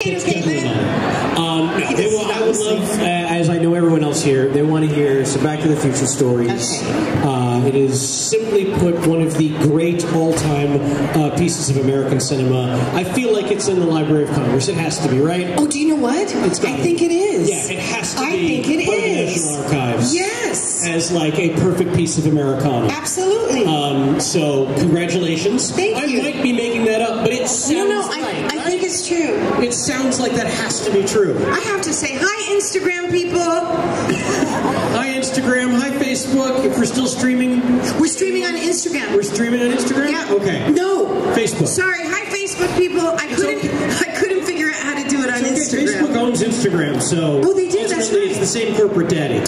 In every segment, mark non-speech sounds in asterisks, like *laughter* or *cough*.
It's definitely not. Um, they does I would love, uh, as I know everyone else here, they want to hear some Back to the Future stories. Uh, it is simply put one of the great all-time uh, pieces of American cinema. I feel like it's in the Library of Congress. It has to be, right? Oh, do you know what? It's I think it is. Yeah, it has to I be think it the. National Archives. Yes. As like a perfect piece of Americana. Absolutely. Um, so congratulations. Thank I you. I might be making that up, but it sounds no, I, I it's true. it sounds like that has to be true. I have to say, hi, Instagram people. Hi Instagram, hi Facebook. If we're still streaming, We're streaming on Instagram. we're streaming on Instagram. yeah. Okay. No. Facebook. Sorry, hi, Facebook people. I couldn't. I couldn't figure out how to do it on okay. Instagram. Facebook owns Instagram, so Oh, they do, that's right. it's the same corporate daddy.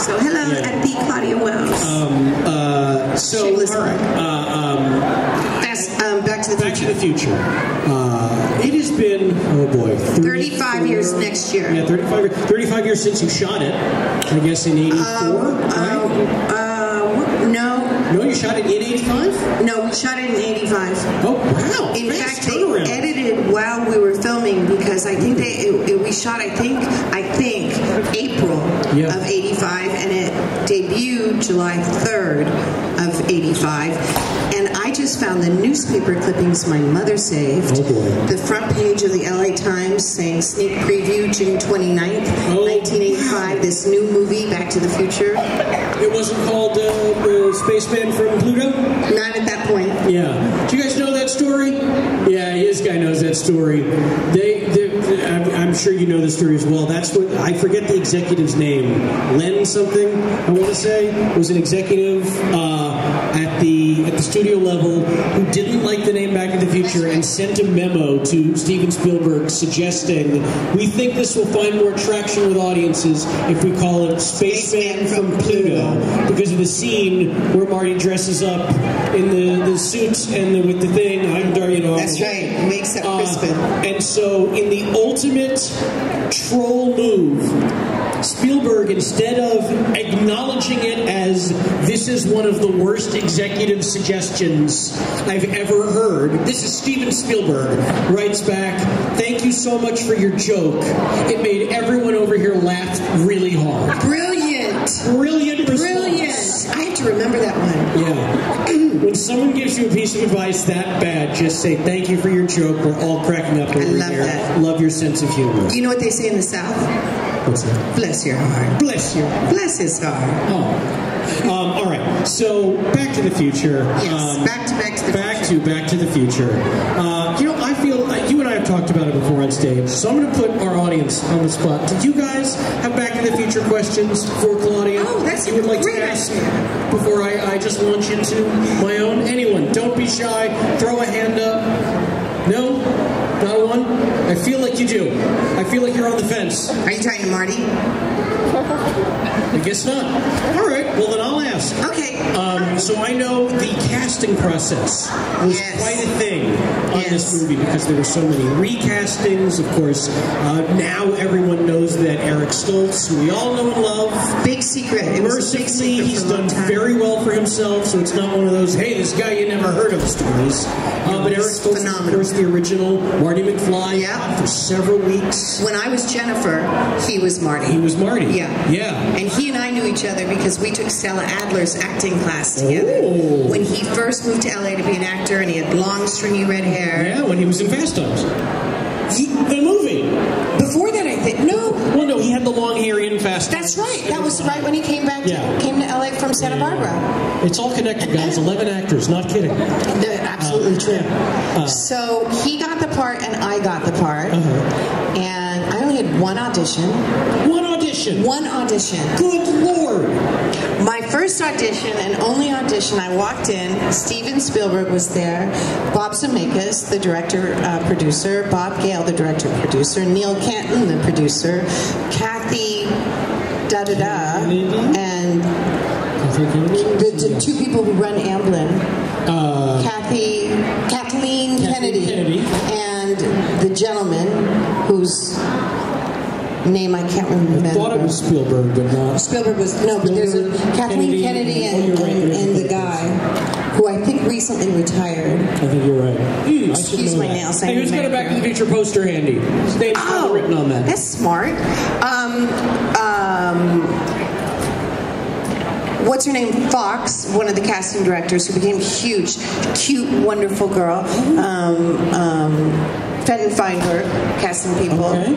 So hello Yeah. at the Claudia Wells. Uh, so Shameless all right. Uh, um, um, to the Back to the Future. Uh, it has been oh boy, 35 years next year. Yeah, 35, years- 35 years since you shot it. I guess in '84. right? Uh, no, No, you shot it in '85. no, we shot it in '85. Oh wow! In Fast fact, they turnaround. edited while we were filming because I think they it, it- we shot I think I think April Yeah. of '85 and it debuted July 3rd of '85. And just found the newspaper clippings my mother saved. Oh, boy. The front page of the LA Times saying sneak preview June 29th, Oh, 1985. This new movie, Back to the Future. It wasn't called uh, the Spaceman from Pluto. Not at that point. Yeah. Do you guys know that story? Yeah, this guy knows that story. They, they I'm, I'm sure you know the story as well. That's what I forget the executive's name. Len something. I want to say was an executive uh, at the at the studio level who didn't like the name Back to the Future and sent a memo to Steven Spielberg suggesting we think this will find more traction with audiences if we call it Spaceman from Pluto because of the scene where Marty dresses up in the, the suit and the, with the thing. I'm you know. That's right. Makes up Uh, and so, in the ultimate troll move, Spielberg, instead of acknowledging it as this is one of the worst executive suggestions I've ever heard, this is Steven Spielberg, writes back, Thank you so much for your joke. It made everyone over here laugh really hard. Brilliant. Brilliant response. Brilliant. I have to remember that one. Yeah. *clears throat* when someone gives you a piece of advice that bad, just say thank you for your joke. We're all cracking up over I love here. that. Love your sense of humor. Do you know what they say in the South? What's that? Bless your heart. Bless you. Bless his heart. Oh. Um, all right. So Back to the Future. Yes. Um, back to back to the Back to Back to the Future. Uh, you know, I feel like you and I have talked about it before stage, so I'm going to put our audience on the spot. Did you guys have Back to the Future questions for Claudia? Oh, that's you would like to ask idea. before I, I just launch into my own. Anyone? Don't be shy. Throw a hand up. No, not one. I feel like you do. I feel like you're on the fence. Are you talking to Marty? I guess not. All right. Well, then I'll ask. Okay. Um, so I know the casting process was Yes. quite a thing on Yes. this movie because there were so many recastings. Of course, uh, now everyone knows that Eric Stoltz, who we all know and love, Big secret. It mercifully secret he's done very well for himself. So it's not one of those, hey, this guy you never heard of stories. Uh, but Eric Stoltz, of course, the original Marty McFly Yeah. for several weeks. When I was Jennifer, he was Marty. He was Marty. Yeah. Yeah. And he and I knew each other because we took Stella Adler's acting class together. Oh. When he first moved to LA to be an actor and he had long, stringy red hair. Yeah, when he was in Fast Times. The movie. That, I think. No, Well, no, he had the long hair in Fast that's right. That was right when he came back to, Yeah. came to LA from Santa Barbara. It's all connected, guys. 11 actors, not kidding. They're absolutely Uh, true. yeah. Uh, so he got the part and I got the part. Uh-huh. And I only had one audition. One audition. One audition. Good lord. My first audition and only audition, I walked in. Steven Spielberg was there. Bob Zemeckis, the director uh, producer. Bob Gale, the director producer. Neil Canton, the producer. Kathy da da da, and the, the two people who run Amblin. Uh, Kathy, Kathleen Kennedy, Kennedy. and the gentleman whose name I can't remember. I thought it was Spielberg, but not. Spielberg was no, but there's a Kathleen Kennedy, Kennedy, oh, and, right, and, and the guy. who I think recently retired. I think you're right. I Excuse my that. nails, I Hey, who's got a Back to the. Future poster handy? His name's Oh, written on that. that's smart. Um, um, what's her name? Fox, one of the casting directors who became huge, cute, wonderful girl. Um, um, Fenton Feinberg, casting people. Okay.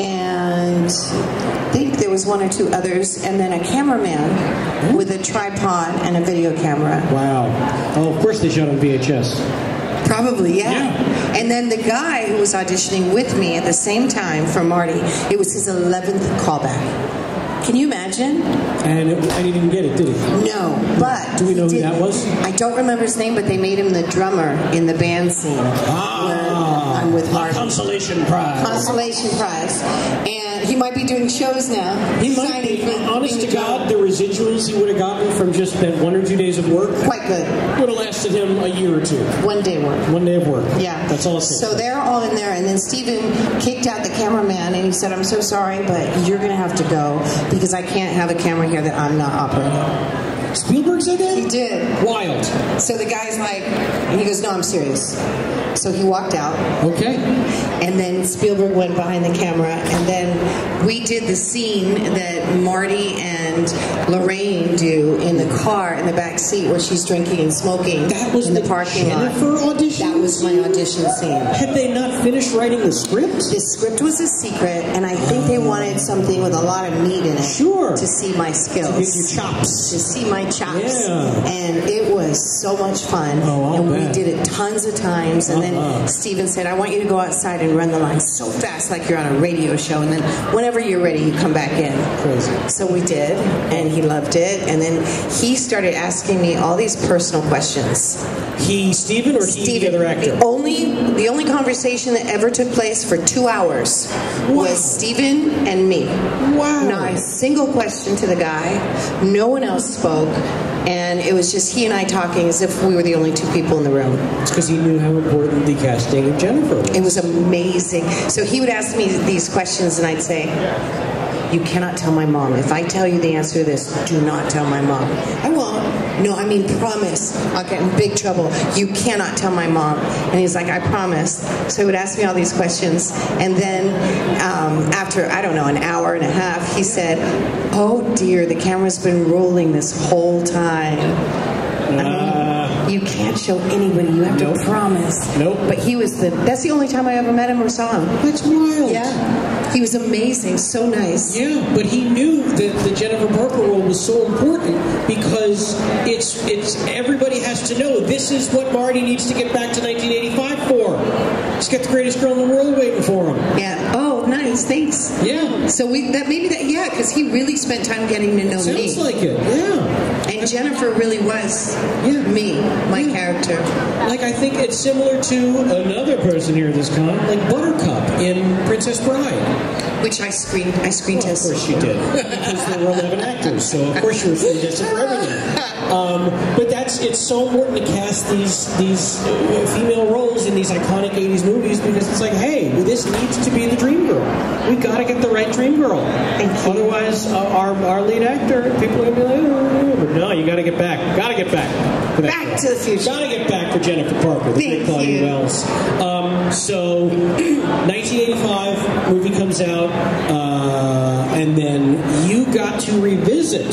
And I think there was one or two others, and then a cameraman with a tripod and a video camera. Wow. Oh, of course they shot on VHS. Probably, yeah. Yeah. And then the guy who was auditioning with me at the same time for Marty, it was his 11th callback. Can you imagine? And, it, and he didn't get it, did he? No, but Do we know who did- that was? I don't remember his name, but they made him the drummer in the band scene. Ah. where I'm with Marty. consolation prize. Consolation prize, and might be doing shows now. He might be, for honest to. God, the residuals he would have gotten from just that one or two days of work quite good. would have lasted him a year or two. One day work. One day of work. Yeah. That's all. So they're all in there, and then Steven kicked out the cameraman, and he said, "I'm so sorry, but you're going to have to go because I can't have a camera here that I'm not operating." Spielberg said that? He did. Wild. So the guy's like, and he goes, "No, I'm serious." So he walked out, Okay. and then Spielberg went behind the camera, and then we did the scene that Marty and Lorraine do in the car in the back seat where she's drinking and smoking That was in the, the parking Jennifer lot. audition That was my audition scene. Had they not finished writing the script? The script was a secret, and I think they wanted something with a lot of meat in it. Sure. To see my skills. To get your chops. To see my chops. Yeah. And it was so much fun. Oh, and we did it tons of times. And Uh-huh. then Steven said, I want you to go outside and run the line so fast like you're on a radio show. And then whenever you're ready, you come back in. Crazy. So we did, and he loved it. And then he started asking me all these personal questions. He, Steven, or he, Steven, the other actor? The only the only conversation that ever took place for two hours Wow. was Steven and me. Wow. Not a single question to the guy. No one else spoke. And it was just he and I talking as if we were the only two people in the room. It's because he knew how important the casting of Jennifer was. It was amazing. So he would ask me these questions, and I'd say, You cannot tell my mom. If I tell you the answer to this, do not tell my mom. I won't. No, I mean, promise. I'll get in big trouble. You cannot tell my mom. And he's like, I promise. So he would ask me all these questions. And then um, after, I don't know, an hour and a half, he said, Oh dear, the camera's been rolling this whole time. Uh, You can't show anybody. You have Nope. to promise. Nope. But he was the. That's the only time I ever met him or saw him. that's wild. Yeah. He was amazing. So nice. Yeah, but he knew that the Jennifer Parker role was so important because it's it's everybody has to know this is what Marty needs to get back to 1985 for. He's got the greatest girl in the world waiting for him. Yeah. Oh, nice. Thanks. Yeah, So we that maybe that yeah, because he really spent time getting to know sounds me. like it. Yeah, and Jennifer really was Yeah. me, my Yeah. character. like I think it's similar to another person here at this con, like Buttercup in Princess Bride. Which I screen I screen Well, of course you did, because there were 11 actors, so of course you were screen tested for everything. Um, but that's it's so important to cast these these uh, female roles in these iconic 80s movies because it's like, hey, this needs to be the dream girl. We got to get the right dream girl. Otherwise, uh, our our lead actor, people are gonna be like, oh, no, you got to get back, got to get back. Back girl. to the future. Got to get back for Jennifer Parker, the Thank great Claudia you. Wells. Um, so, *clears throat* 1985 movie comes out, uh, and then you got to revisit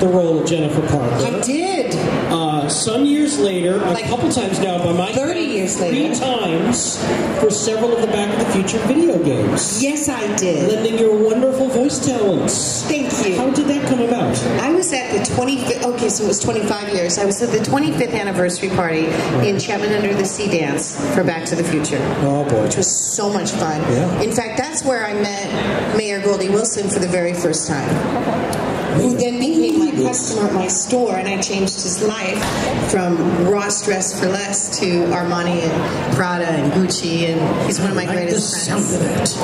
the role of Jennifer Parker. I did. Uh, some years later, Like a couple times now, by my 30 count, years three later. times for several of the Back to the Future video games, Yes, I did. lending your wonderful voice talents. Thank you. How did that come about? I was at the 25th, okay, so it was 25 years. I was at the 25th anniversary party Enchantment Under the Sea Dance for Back to the Future. Oh boy, Which was so much fun. Yeah. In fact, that's where I met Mayor Goldie Wilson for the very first time. Who then became my customer at my store, and I changed his life from Ross Dress for Less to Armani and Prada and Gucci, and he's one of my like greatest friends.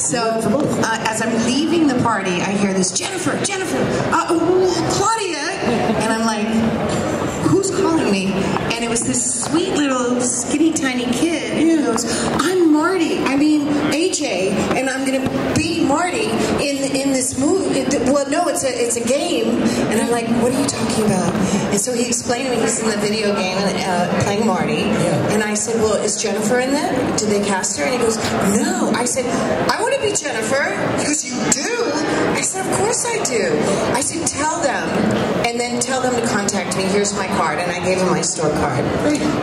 So, uh, as I'm leaving the party, I hear this Jennifer, Jennifer, uh, Claudia, and I'm like, calling me? And it was this sweet little skinny tiny kid who goes, I'm Marty. I mean AJ, and I'm gonna be Marty in in this movie. Well, no, it's a it's a game, and I'm like, what are you talking about? And so he explained to me he's in the video game uh, playing Marty, and I said, well, is Jennifer in that? Did they cast her? And he goes, no. I said, I want to be Jennifer. He goes, you do? Of course I do. I said, tell them, and then tell them to contact me. Here's my card, and I gave them my store card.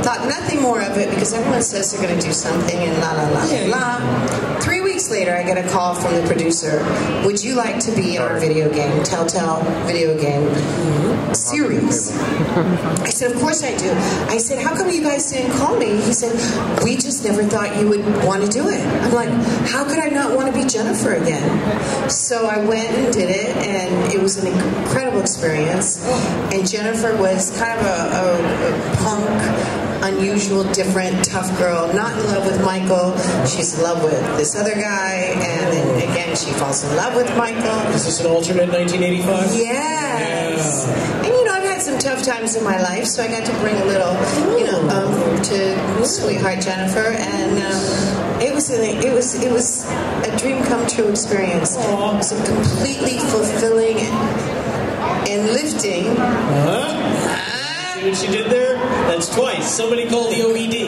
Thought nothing more of it because everyone says they're going to do something, and la la la Yeah. la la. Three weeks later, I get a call from the producer. Would you like to be in our video game, Telltale video game mm-hmm. Series? I said, of course I do. I said, how come you guys didn't call me? He said, we just never thought you would want to do it. I'm like, how could I not want to be Jennifer again? So I went and did it, and it was an incredible experience. And Jennifer was kind of a, a, a punk, unusual, different, tough girl, not in love with Michael. She's in love with this other guy, and then again, she falls in love with Michael. Is this an alternate 1985? Yes. And you know, I've had some tough times in my life, so I got to bring a little, you know, um, to sweetheart Jennifer, and um, it was a, it was it was a dream come true experience. It was a completely fulfilling and lifting. Huh? See what she did there? That's twice. Somebody called the OED.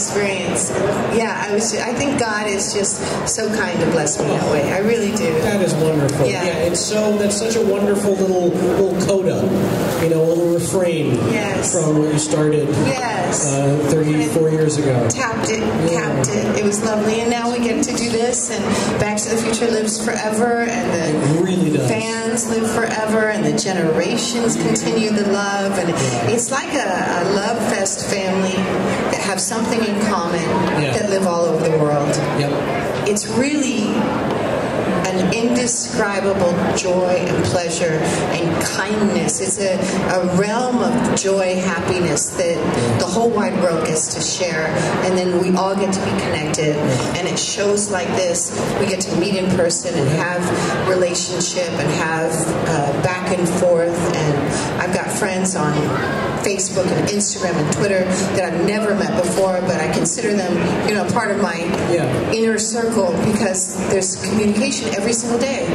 Experience. Yeah, I was. I think God is just so kind to bless me that way. I really do. That is wonderful. Yeah. it's so that's such a wonderful little little coda, you know, a little refrain Yes. from where you started Yes. uh, 34 years ago. tapped it, capped it. It was lovely, and now we get to do this, and Back to the Future lives forever, and the really fans live forever, and the generations continue the love, and it's like a, a love fest family that have something in common Yeah. that live all over the world. Yep. It's really an indescribable joy and pleasure and kindness. It's a, a realm of joy, happiness that the whole wide world gets to share. And then we all get to be connected. And it shows like this, we get to meet in person and have relationship and have uh, back and forth. And I've got friends on Facebook and Instagram and Twitter that I've never met before, but I consider them, you know, part of my Yeah. inner circle because there's communication every single day.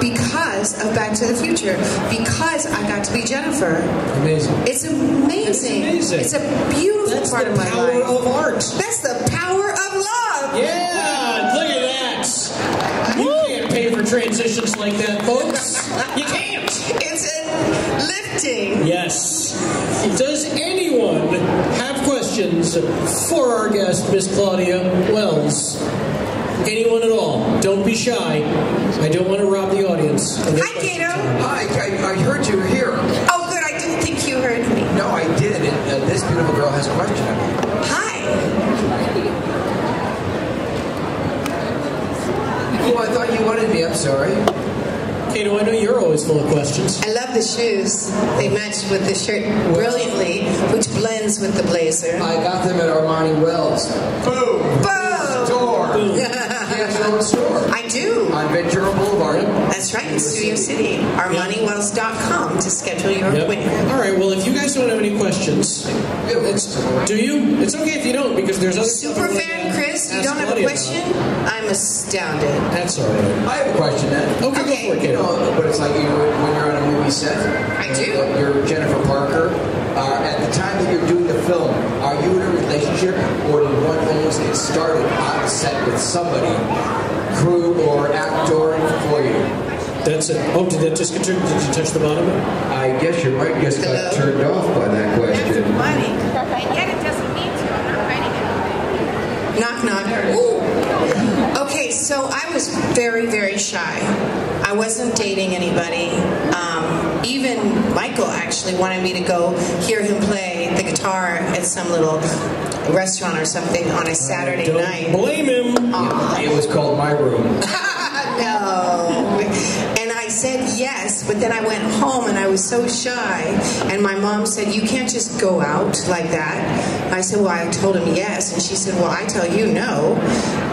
Because of Back to the Future, because I got to be Jennifer. Amazing. It's amazing. It's amazing. It's a beautiful That's part of my life. That's the power of art. That's the power of love. Yeah, look at that. You can't pay for transitions like that, folks. *laughs* You can't. It's lifting. Yes. Does anyone have questions for our guest, Miss Claudia Wells? Anyone at all? Don't be shy. I don't want to rob the audience. Hi, question Gato. Hi, I, I heard you were here. Oh, good. I didn't think you heard me. No, I did. And, uh, this beautiful girl has a question. Hi. Oh, I thought you wanted me. I'm sorry. Kato, I know you're always full of questions. I love the shoes. They match with the shirt brilliantly, which blends with the blazer. I got them at Armani Wells. Boom. Boom. Store. He *laughs* has your own store I do. on Ventura Boulevard. That's right, in Studio City. ArmaniWells.com to schedule your Yep. appointment. All right. Well, if you guys don't have any questions, It's, do you? It's okay if you don't because there's other Super wanna fan Chris, you don't have a question? about. I'm astounded. That's all right. I have a question then. Okay, Okay. go for it, You know, but it's like you know, when you're on a movie set. I do. You're Jennifer Parker. Uh, at the time that you're doing the film, are you in a relationship, or did one almost get started on the set with somebody, crew or actor for you? That's it. Oh, did that just get turned? Did you touch the bottom? I guess your mic just Hello? got turned off by that question. Funny. And yet it doesn't need to. I'm not writing anything. Knock, knock. Ooh. Okay, so I was very, very shy. I wasn't dating anybody. Um, even Michael actually wanted me to go hear him play the guitar at some little restaurant or something on a Saturday Don't night. blame him. It was called My Room. *laughs* no. And I said yes, but then I went home and I was so shy. And my mom said, You can't just go out like that. I said, Well, I told him yes. And she said, Well, I tell you no.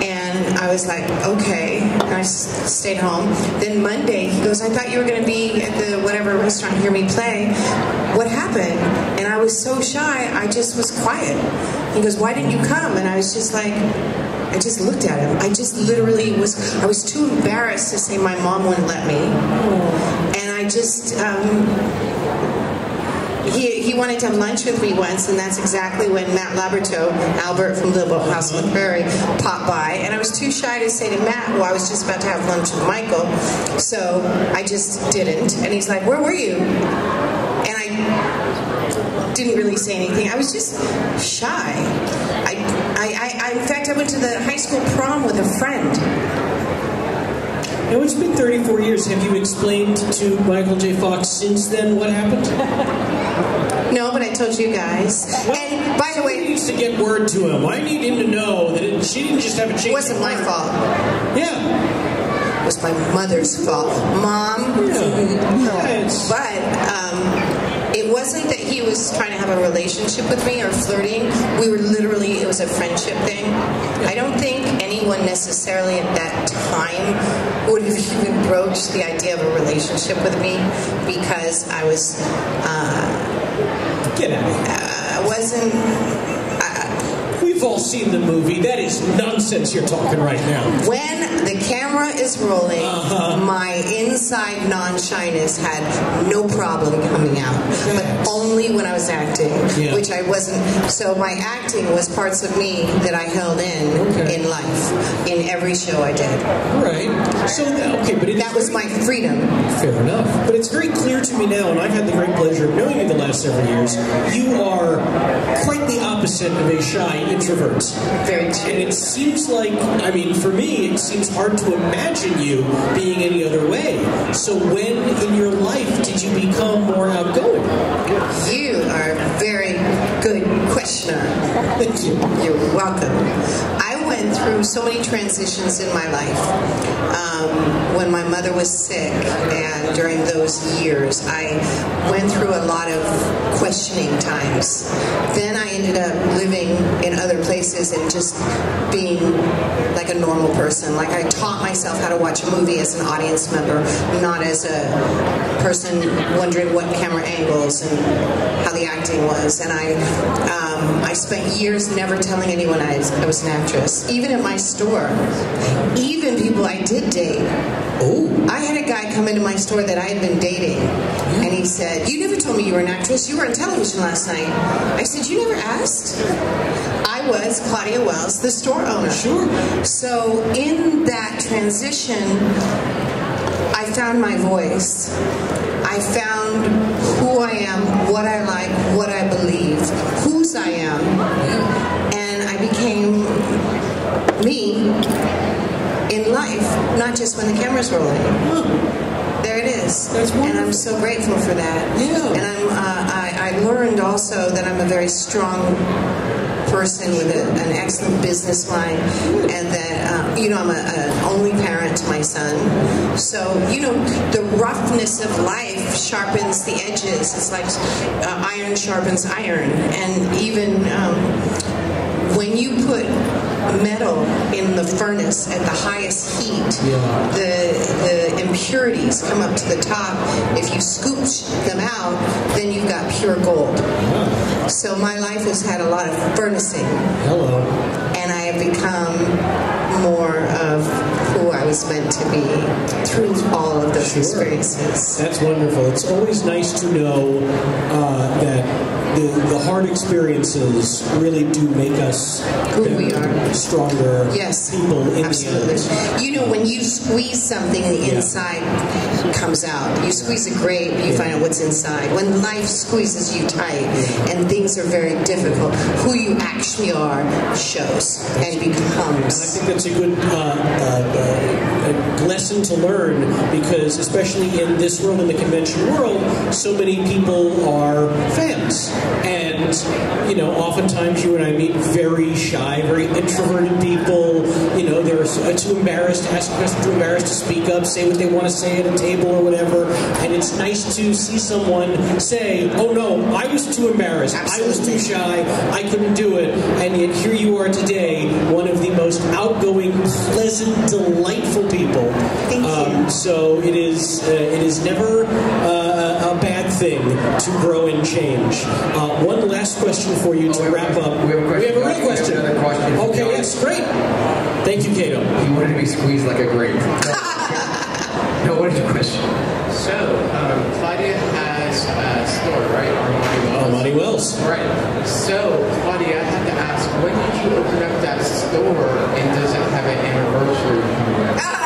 And I was like, Okay. And I stayed home. Then Monday, he goes, I thought you were going to be at the whatever restaurant, hear me play. What happened? And I was so shy, I just was quiet. He goes, Why didn't you come? And I was just like, I just looked at him. I just literally was. I was too embarrassed to say my mom wouldn't let me, and I just. Um, he, he wanted to have lunch with me once, and that's exactly when Matt Labyorteaux, Albert from Little House on the Prairie, popped by. And I was too shy to say to Matt, well, I was just about to have lunch with Michael, so I just didn't. And he's like, where were you? And I didn't really say anything. I was just shy. I, I, I, in fact, I went to the high school prom with a friend. Now, it's been 34 years. Have you explained to Michael J. Fox since then what happened? No, but I told you guys. And by the way, needs to get word to him. I need him to know that it, she didn't just have a change. it wasn't my fault. Yeah. It was my mother's fault. Mom, Yeah, *laughs* it's- But it wasn't that he was trying to have a relationship with me or flirting. We were literally, it was a friendship thing. I don't think anyone necessarily at that time would have *laughs* even broached the idea of a relationship with me because I was, uh, Get out of here. I wasn't. We've all seen the movie. That is nonsense you're talking right now. When the camera is rolling, Uh-huh. my inside non-shyness had no problem coming out, but only when I was acting, Yeah. which I wasn't. So my acting was parts of me that I held in Okay. in life, in every show I did. Right. So, okay, but That was my freedom. Fair enough. But it's very clear to me now, and I've had the great pleasure of knowing you the last several years, you are quite the opposite of a shy introvert. Very And it seems like, I mean, for me, it seems hard to imagine you being any other way. So when in your life did you become more outgoing? You are a very good questioner. *laughs* Thank you. You're welcome. I went through so many transitions in my life. Um, when my mother was sick, and during those years, I went through a lot of questioning times. Then I ended up living in other places and just being like a normal person. Like I taught myself how to watch a movie as an audience member, not as a person wondering what camera angles and how the acting was. And I, um, Um, I spent years never telling anyone I was, I was an actress, even at my store, even people I did date. Oh, I had a guy come into my store that I had been dating, and he said, "You never told me you were an actress. You were on television last night." I said, "You never asked." I was Claudia Wells, the store owner. Sure. So in that transition, I found my voice. I found who I am, what I like, what I believe, whose I am, and I became me in life, not just when the camera's rolling. There it is. That's and I'm so grateful for that. Yeah. And I'm, uh, I, I learned also that I'm a very strong person with a, an excellent business mind, and that uh, you know I'm an only parent to my son. So you know the roughness of life sharpens the edges. It's like uh, iron sharpens iron, and even um, when you put metal in the furnace at the highest heat, Yeah. the the impurities come up to the top. If you scoop them out, then you've got pure gold. So my life has had a lot of furnacing, hello. and I have become more of who I was meant to be through all of those Sure. experiences. That's wonderful. It's always nice to know uh, that the, the hard experiences really do make us Who we are. stronger Yes, people in absolutely. the end. You know, when you squeeze something, the Yeah. inside comes out. You squeeze a grape, you find out what's inside. When life squeezes you tight and things are very difficult, who you actually are shows and becomes I think that's a good uh, uh, uh, lesson to learn because, especially in this world, in the convention world, so many people are fans. And, you know, oftentimes you and I meet very shy, very introverted people. You know, they're uh, too embarrassed to ask questions, too embarrassed to speak up, say what they want to say at a table or whatever. And it's nice to see someone say, oh no, I was too embarrassed. I was too shy. I couldn't do it. And yet here you are today, one of the most outgoing, pleasant, delightful people. Thank you. Um, so it is. Uh, it is never uh, a bad thing to grow and change. Uh, one last question for you to Oh, wrap up. We have a question. We have a real question. another question Okay, yes, great. Thank you, Cato. He wanted to be squeezed like a grape. *laughs* no, *laughs* what is your question? So, um, Claudia has a store, right? Armani Wells. Armani Wells. Right. So, Claudia, I have to ask, when did you open up that store and does it have an anniversary coming up? That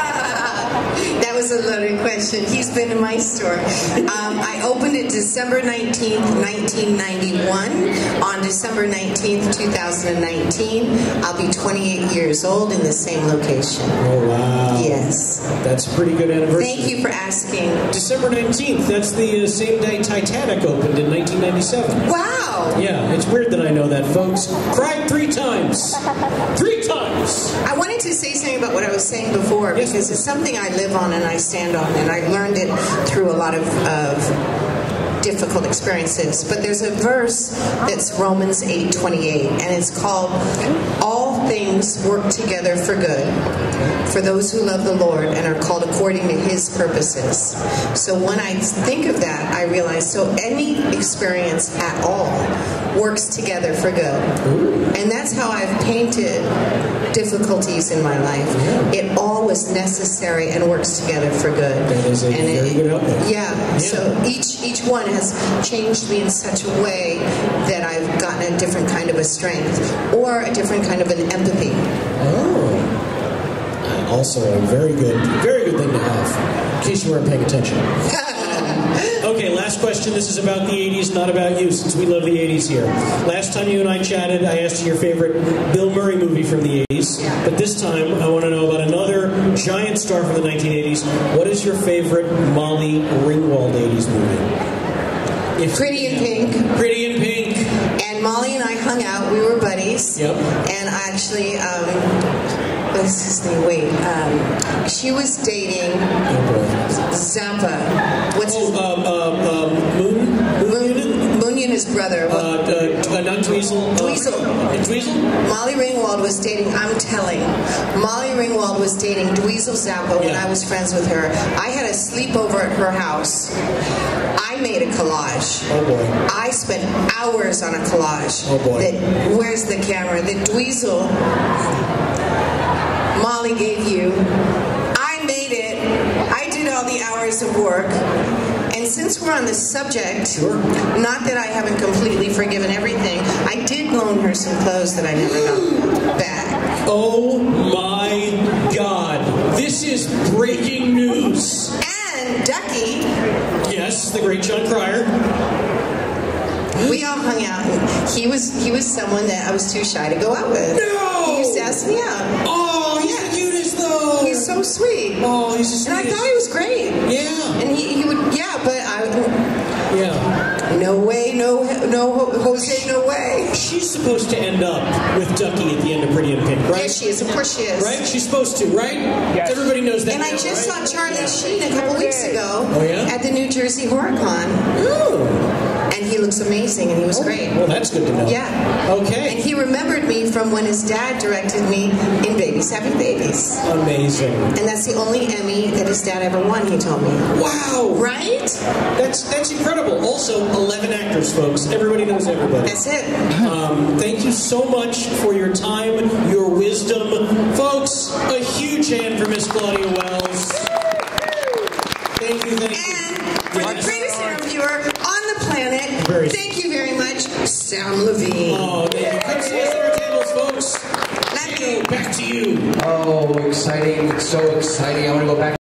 was a loaded question. He's been in my store. Um, I opened it December 19th, 1991. On December 19th, 2019, I'll be 28 years old in the same location. Oh, wow. Yes. That's a pretty good anniversary. Thank you for asking. December 19th, that's the uh, same day Titanic opened in 1997. Wow. Yeah, it's weird that I know that, folks. Cried three times. Three times! I wanted to say something about what I was saying before Yes. because it's something I live on and I stand on, and I learned it through a lot of, of difficult experiences. But there's a verse that's Romans 8:28, and it's called "All things work together for good for those who love the Lord and are called according to His purposes." So when I think of that, I realize so any experience at all works together for good, and that's how I've painted difficulties in my life. It all was necessary and works together for good. That is a and very good outlook. Yeah. So each each one has changed me in such a way that I've gotten a different kind of a strength or a different kind of an empathy. Oh. Also a very good, very good thing to have, in case you weren't paying attention. *laughs* Okay, last question. This is about the 80s, not about you, since we love the 80s here. Last time you and I chatted, I asked you your favorite Bill Murray movie from the 80s. But this time, I want to know about another giant star from the 1980s. What is your favorite Molly Ringwald 80s movie? If- Pretty in Pink. Pretty in Pink. And Molly and I hung out. We were buddies. Yep. And I actually, um, what's his name? Wait. Um, she was dating Oh. Zappa. Oh, Moon? Moon? Moon, Moon and his brother. Uh, uh, uh, not Dweezil. Uh, Dweezil. Dweezil? Molly Ringwald was dating, I'm telling, Molly Ringwald was dating Dweezil Zappa when Yeah. I was friends with her. I had a sleepover at her house. I made a collage. Oh, boy. I spent hours on a collage. Oh, boy. That, where's the camera? That Dweezil, Molly gave you. I made it. I did all the hours of work. And since we're on the subject, Sure. not that I haven't completely forgiven everything, I did loan her some clothes that I never got back. Oh my God. This is breaking news. And Ducky, Yes, the great Jon Cryer. we all hung out. And he was he was someone that I was too shy to go out with. No! He used to ask me out. Oh, so sweet. Oh, he's the And I thought he was great. Yeah. And he, he would, yeah, but I, Yeah. no way, no, no, Jose, no way. She's supposed to end up with Ducky at the end of Pretty in Pink, right? Yes, she is. Of course she is. Right? She's supposed to, right? Yes. Everybody knows that. And I just right? saw Charlie Sheen a couple weeks ago Oh, yeah? at the New Jersey HorrorCon, Oh. He looks amazing, and he was great. Well, that's good to know. Yeah. Okay. And he remembered me from when his dad directed me in Babies Having Babies. Amazing. And that's the only Emmy that his dad ever won, he told me. Wow. Right? That's that's incredible. Also, 11 actors, folks. Everybody knows everybody. That's it. Um, thank you so much for your time, your wisdom. Folks, a huge hand for Miss Claudia Wells. Thank you, thank you. And Very- thank you very much, Sam Levine. Oh, thank you. Come see us at our tables, folks. Love Theo, you. back to you. Oh, exciting. So exciting. I want to go back.